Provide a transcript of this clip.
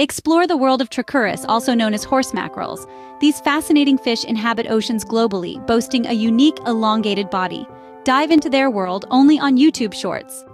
Explore the world of trachurus, also known as horse mackerels. These fascinating fish inhabit oceans globally, boasting a unique elongated body. Dive into their world only on YouTube Shorts.